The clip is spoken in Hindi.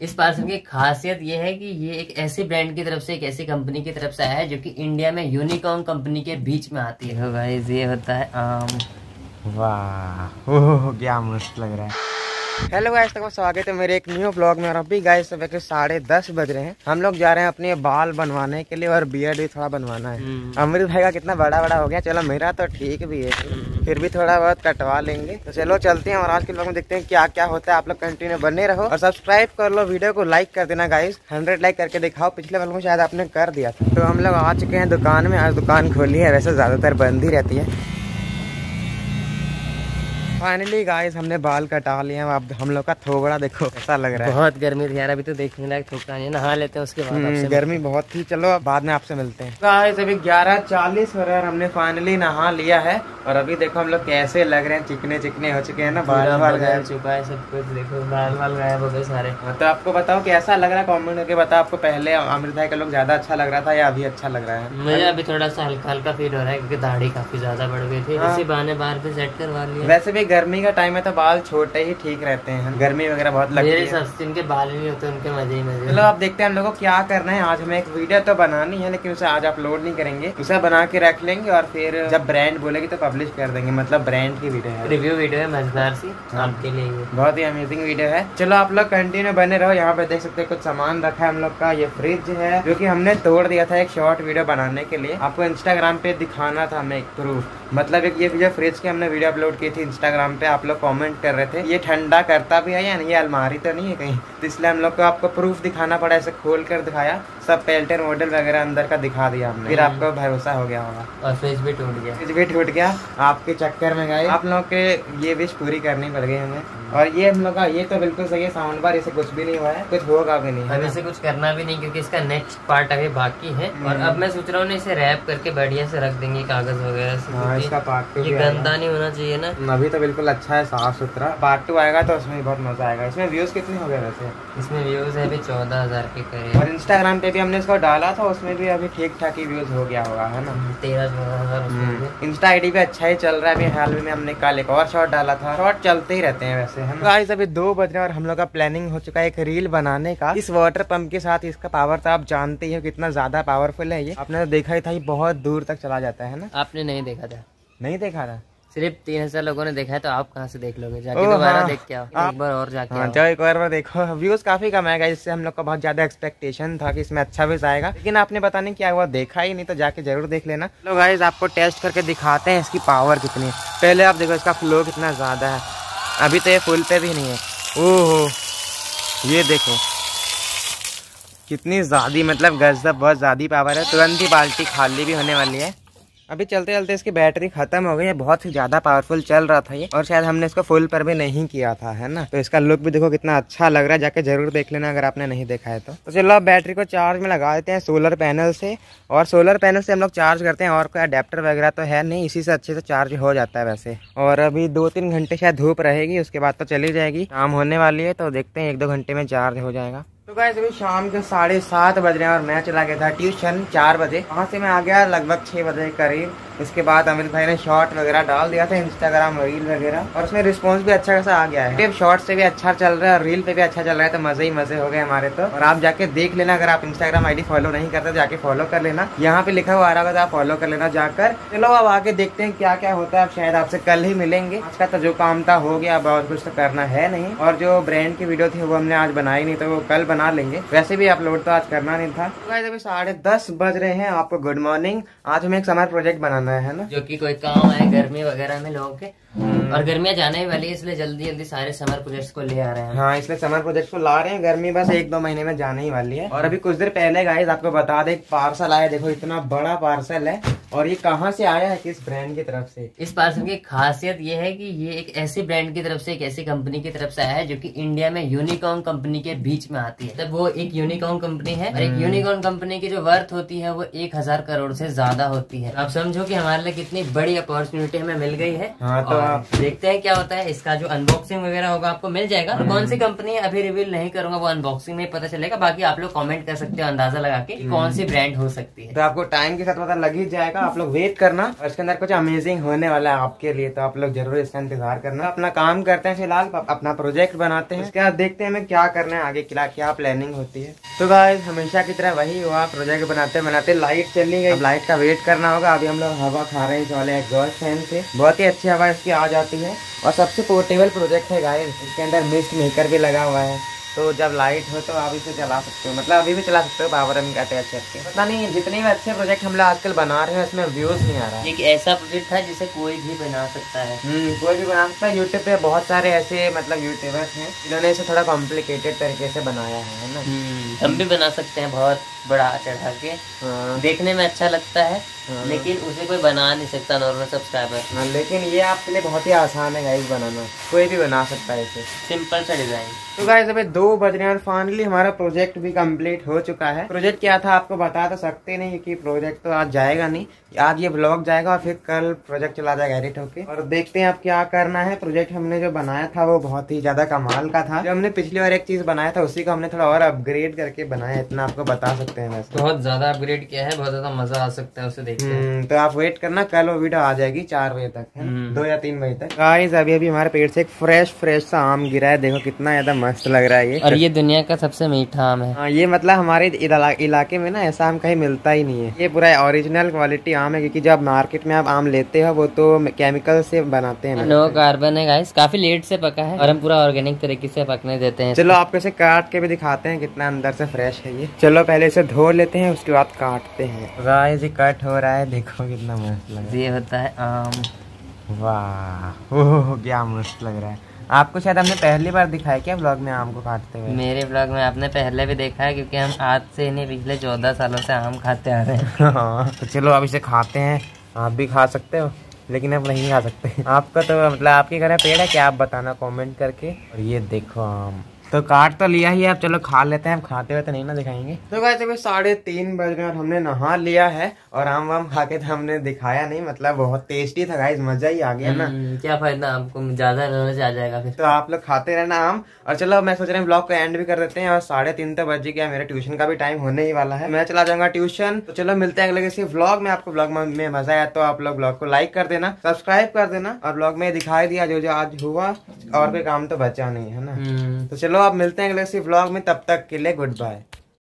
इस पार्सल की खासियत यह है कि ये एक ऐसे ब्रांड की तरफ़ से, एक ऐसी कंपनी की तरफ़ से आया है जो कि इंडिया में यूनिकॉर्न कंपनी के बीच में आती है। ये होता है आम। वाह क्या मस्त लग रहा है। हेलो गाइस तक स्वागत है मेरे एक न्यू ब्लॉग में और अभी गाइस सुबह के साढ़े दस बज रहे हैं। हम लोग जा रहे हैं अपने बाल बनवाने के लिए और बियर्ड भी थोड़ा बनवाना है। हम्म। अमृत भाई का कितना बड़ा बड़ा हो गया। चलो मेरा तो ठीक भी है। फिर भी थोड़ा बहुत कटवा लेंगे। तो चलो चलते हैं और आज के ब्लॉग में देखते हैं क्या क्या होता है। आप लोग कंटिन्यू बने रहो और सब्सक्राइब कर लो। वीडियो को लाइक कर देना गाइस हंड्रेड लाइक करके दिखाओ। पिछले ब्लॉग में शायद आपने कर दिया था। तो हम लोग आ चुके हैं दुकान में। आज दुकान खोली है। वैसे ज़्यादातर बंद ही रहती है। फाइनली गाइस हमने बाल कटा लिए हैं। अब हम लोग का थोबड़ा देखो ऐसा लग रहा है। बहुत गर्मी थी यार अभी तो देखने लायक थोका नहीं नहा लेते हैं उसके बाद हम्म, आपसे गर्मी बहुत थी। चलो अब बाद में आपसे मिलते हैं। गाइस अभी ग्यारह चालीस हो रहा है हमने फाइनली नहा लिया है। और अभी देखो हम लोग कैसे लग रहे हैं। चिकने चिकने हो चुके हैं ना बाल बाल गायब। चुका है सब कुछ। देखो बाल बाल गायब हो गए सारे। हाँ, तो आपको बताओ कैसा लग रहा है? कमेंट करके बताओ। आपको पहले अमृत भाई का लोग ज़्यादा अच्छा लग रहा था या अभी अच्छा लग रहा है? मुझे अभी थोड़ा सा हल्का हल्का फील हो रहा है क्योंकि दाढ़ी काफ़ी ज़्यादा बढ़ गई थी। हाँ। इसी बहाने बाहर पे सेट करवा लिया। वैसे भी गर्मी का टाइम है तो बाल छोटे ही ठीक रहते हैं। गर्मी वगैरह बहुत लगती मेरे है। से जिनके बाल नहीं होते उनके मज़े ही मज़े चलो आप देखते हैं हम लोग को क्या करना है। आज हमें एक वीडियो तो बनानी है लेकिन उसे आज अपलोड नहीं करेंगे। उसे बना के रख लेंगे और फिर जब ब्रांड बोलेगी तो पब्लिश कर देंगे। मतलब ब्रांड की वीडियो है। रिव्यू वीडियो है मज़ेदार सी। हाँ। आपके लिए बहुत ही अमेजिंग वीडियो है। चलो आप लोग कंटिन्यू बने रहो। यहाँ पे देख सकते हैं कुछ सामान रखा है हम लोग का। ये फ्रिज है जो की हमने तोड़ दिया था एक शॉर्ट वीडियो बनाने के लिए। आपको इंस्टाग्राम पे दिखाना था हमें एक प्रूफ मतलब एक ये फ्रिज की हमने वीडियो अपलोड की थी इंस्टाग्राम पे आप लोग कमेंट कर रहे थे, ये ठंडा करता भी है या नहीं? ये अलमारी तो नहीं है कहीं। तो इसलिए हम लोग को आपको प्रूफ दिखाना पड़ा ऐसे खोल कर दिखाया। सब पेल्टर मॉडल वगैरह अंदर का दिखा दिया हमने। फिर आपको भरोसा हो गया होगा। और फ्रिज भी टूट गया। फ्रिज भी टूट गया। आपके चक्कर में गए। आप लोग के ये विश पूरी करनी पड़ गई हमें। और ये हम लोग का ये तो बिल्कुल सही है साउंड बार इसे कुछ भी नहीं हुआ है। कुछ होगा भी नहीं। अब इसे कुछ करना भी नहीं क्योंकि इसका नेक्स्ट पार्ट अभी बाकी है। और अब मैं सोच रहा हूँ इसे रैप करके बढ़िया से रख देंगे कागज़ वगैरह से हाँ इसका पार्ट टू ये गंदा नहीं होना चाहिए ना। अभी तो बिल्कुल अच्छा है साफ़ सुथरा। पार्ट टू आएगा तो उसमें बहुत मज़ा आएगा। इसमें व्यूज़ कितने हो गए वैसे? इसमें व्यूज़ है अभी चौदह हज़ार के करीब। और इंस्टाग्राम पे भी हमने इसको डाला था उसमें भी अभी ठीक ठाक ही व्यूज़ हो गया होगा है ना? तेरह इंस्टा आईडी पे अच्छा ही चल रहा है अभी हाल में हमने कल एक और शॉर्ट डाला था शॉर्ट चलते ही रहते हैं वैसे है गाइस अभी दो बज रहे हैं और हम लोग का प्लानिंग हो चुका है एक रील बनाने का। इस वाटर पंप के साथ इसका पावर तो आप जानते ही हो कितना ज़्यादा पावरफुल है ये। आपने तो देखा ही था ये बहुत दूर तक चला जाता है ना? आपने नहीं देखा था। नहीं देखा था? सिर्फ़ तीन हज़ार लोगों ने देखा है तो आप कहाँ से देख लोगे? जाके दोबारा हाँ। देख के आओ। एक बार और जाके हाँ जाओ एक बार बार देखो। व्यूज़ काफ़ी कम आएगा इससे हम लोग का बहुत ज़्यादा एक्सपेक्टेशन था कि इसमें अच्छा व्यूज़ आएगा। लेकिन आपने पता नहीं क्या हुआ देखा ही नहीं तो जाके ज़रूर देख लेना। लो गाइज़ आपको टेस्ट करके दिखाते हैं इसकी पावर कितनी है। पहले आप देखो इसका फ्लो कितना ज़्यादा है। अभी तो ये फुल पे भी नहीं है। ओहो ये देखो। कितनी ज़्यादा मतलब गजब बहुत ज़्यादा पावर है। तुरंत ही बाल्टी खाली भी होने वाली है। अभी चलते चलते इसकी बैटरी खत्म हो गई है बहुत ही ज़्यादा पावरफुल चल रहा था ये और शायद हमने इसको फुल पर भी नहीं किया था है ना? तो इसका लुक भी देखो कितना अच्छा लग रहा है जाके ज़रूर देख लेना अगर आपने नहीं देखा है तो, तो चलो अब बैटरी को चार्ज में लगा देते हैं सोलर पैनल से और सोलर पैनल से हम लोग चार्ज करते हैं और कोई अडेप्टर वगैरह तो है नहीं इसी से अच्छे से चार्ज हो जाता है वैसे। और अभी दो तीन घंटे शायद धूप रहेगी उसके बाद तो चली जाएगी शाम होने वाली है तो देखते हैं एक दो घंटे में चार्ज हो जाएगा। तो गाइस अभी शाम के साढ़े सात बज रहे हैं और मैं चला गया था ट्यूशन चार बजे। वहाँ से मैं आ गया लगभग छः बजे करीब। उसके बाद अमित भाई ने शॉर्ट वगैरह डाल दिया था इंस्टाग्राम रील वगैरह, और उसमें रिस्पांस भी अच्छा खासा आ गया है। शॉर्ट से भी अच्छा चल रहा है, और रील पे भी अच्छा चल रहा है तो मज़े ही मज़े हो गए हमारे तो। और आप जाके देख लेना, अगर आप इंस्टाग्राम आईडी फॉलो नहीं करते तो जाके फॉलो कर लेना। यहाँ पे लिखा हुआ आ रहा होगा तो आप फॉलो कर लेना जाकर। चलो, अब आगे देखते हैं क्या क्या होता है। शायद आपसे कल ही मिलेंगे। आज तो जो काम था, हो गया, अब और कुछ तो करना है नहीं। और जो ब्रांड की वीडियो थी, वो हमने आज बनाई नहीं तो वो कल बना लेंगे। वैसे भी अपलोड तो आज करना नहीं था। तो साढ़े दस बज रहे हैं, आपको गुड मॉर्निंग आज हमें एक समर प्रोजेक्ट बनाना है ना? जो कि कोई काम है गर्मी वगैरह में लोगों के। और गर्मियाँ जाने ही वाली है इसलिए जल्दी जल्दी सारे समर प्रोजेक्ट्स को ले आ रहे हैं। हाँ इसलिए समर प्रोजेक्ट को ला रहे हैं। गर्मी बस एक दो महीने में जाने ही वाली है। और अभी कुछ देर पहले गाइस आपको बता दे पार्सल आया देखो इतना बड़ा पार्सल है। और ये कहाँ से आया है? किस ब्रांड की तरफ़ से? इस पार्सल की खासियत ये है कि ये एक ऐसी ब्रांड की तरफ़ से एक ऐसी कंपनी की तरफ़ से आया है जो कि इंडिया में यूनिकॉर्न कंपनी के बीच में आती है। तब वो एक यूनिकॉर्न कंपनी है और एक यूनिकॉर्न कंपनी की जो वर्थ होती है वो एक हज़ार करोड़ से ज़्यादा होती है। आप समझो की हमारे लिए कितनी बड़ी अपॉर्चुनिटी हमें मिल गई है। हाँ तो देखते हैं क्या होता है। इसका जो अनबॉक्सिंग वगैरह होगा आपको मिल जाएगा। और कौन सी कंपनी अभी रिवील नहीं करूँगा वो अनबॉक्सिंग में पता चलेगा। बाकी आप लोग कमेंट कर सकते हो अंदाज़ा लगा के कौन सी ब्रांड हो सकती है। तो आपको टाइम के साथ पता लग ही जाएगा। आप लोग वेट करना। और इसके अंदर कुछ अमेजिंग होने वाला है आपके लिए तो आप लोग ज़रूर इसका इंतज़ार करना। अपना काम करते हैं फ़िलहाल अपना प्रोजेक्ट बनाते हैं। उसके बाद देखते हैं हमें क्या करना है आगे क्या क्या प्लानिंग होती है। तो गाइस हमेशा की तरह वही हुआ। प्रोजेक्ट बनाते बनाते लाइट चलनी गई। लाइट का वेट करना होगा। अभी हम लोग हवा खा रहे हैं इस वाले एग्जॉस्ट फ़ैन से। बहुत ही अच्छी हवा इसकी आ जाती है। और सबसे पोर्टेबल प्रोजेक्ट है गाइस इसके अंदर मिस्ट मेकर भी लगा हुआ है। तो जब लाइट हो तो आप इसे चला सकते हो। मतलब अभी भी चला सकते हो पावर एम अटैच करके। पता नहीं जितने भी अच्छे प्रोजेक्ट हम लोग आजकल बना रहे हैं उसमें व्यूज़ नहीं आ रहा है। एक ऐसा प्रोजेक्ट था जिसे कोई भी बना सकता है। हम्म, कोई भी बना सकता है। यूट्यूब पे बहुत सारे ऐसे मतलब यूट्यूबर्स हैं जिन्होंने इसे थोड़ा कॉम्प्लिकेटेड तरीके से बनाया है ना? हम्म, हम भी बना सकते हैं बहुत बड़ा चढ़ा के। हाँ। देखने में अच्छा लगता है। हाँ। लेकिन उसे कोई बना नहीं सकता नॉर्मल सब्सक्राइबर हाँ, लेकिन ये आपके लिए बहुत ही आसान है गाइस बनाना। कोई भी बना सकता है इसे। सिंपल सा डिज़ाइन तो गाइस अभी दो बज रहे हैं फाइनली हमारा प्रोजेक्ट भी कंप्लीट हो चुका है। प्रोजेक्ट क्या था आपको बता तो सकते नहीं कि प्रोजेक्ट तो आज जाएगा नहीं। आज ये ब्लॉग जाएगा और फिर कल प्रोजेक्ट चला जाएगा एडिट होके। और देखते हैं आप क्या करना है। प्रोजेक्ट हमने जो बनाया था वो बहुत ही ज़्यादा कमाल का था। जो हमने पिछली बार एक चीज़ बनाया था उसी को हमने थोड़ा और अपग्रेड करके बनाया इतना आपको बता सकते हैं बहुत ज़्यादा अपग्रेड किया है बहुत ज़्यादा मज़ा आ सकता है उसे देखते हम्म, तो आप वेट करना कल वो वीडियो आ जाएगी चार बजे तक हम्म। दो या तीन बजे तक। गाइस अभी अभी हमारे पेड़ से एक फ्रेश फ्रेश सा आम गिरा है देखो कितना ज़्यादा मस्त लग रहा है ये। और ये दुनिया का सबसे मीठा आम है। हाँ ये मतलब हमारे इलाके में ना ऐसा आम कहीं मिलता ही नहीं है। ये पूरा ओरिजिनल क्वालिटी आम है क्योंकि जब मार्केट में आप आम लेते हो वो तो केमिकल से बनाते हैं नो। कार्बन है गाइस काफ़ी लेट से पका है और हम पूरा ऑर्गेनिक तरीके से पकने देते हैं चलो आपको इसे काट के भी दिखाते हैं कितना अंदर से फ्रेश है ये। चलो पहले इसे धो लेते हैं उसके बाद काटते हैं। गाइस ये कट हो रहा है देखो कितना मस्त लग रहा है। ये होता है आम। वाह क्या मस्त लग रहा है। आपको शायद हमने पहली बार दिखाया क्या ब्लॉग में आम को काटते हुए? मेरे ब्लॉग में आपने पहले भी देखा है क्योंकि हम आज से नहीं पिछले चौदह सालों से आम खाते आ रहे हैं। हाँ तो चलो अब इसे खाते हैं आप भी खा सकते हो लेकिन आप नहीं खा सकते। आपका तो मतलब आपके घर में पेड़ है क्या आप बताना कमेंट करके। और ये देखो आम। तो काट तो लिया ही अब चलो खा लेते हैं खाते हुए तो नहीं ना दिखाएँगे। तो वैसे अभी साढ़े तीन बज गए और हमने नहा लिया है और आम वाम खा के तो हमने दिखाया नहीं मतलब बहुत टेस्टी था गाइस मज़ा ही आ गया ना। हम्म, क्या फ़ायदा आपको ज़्यादा लालच आ जाएगा फिर। तो आप लोग खाते रहना आम। और चलो मैं सोच रहे हैं ब्लॉग को एंड भी कर देते हैं और साढ़े तीन तो बजे गया मेरे ट्यूशन का भी टाइम होने ही वाला है। मैं चला जाऊँगा ट्यूशन तो चलो मिलते हैं अगले किसी ब्लॉग में। आपको ब्लॉग में मज़ा आया तो आप लोग ब्लॉग को लाइक कर देना सब्सक्राइब कर देना और ब्लॉग में दिखाई दिया जो जो आज हुआ और कोई काम तो बचा नहीं है ना। हम्म। तो चलो आप मिलते हैं अगले किसी ब्लॉग में तब तक के लिए गुड बाय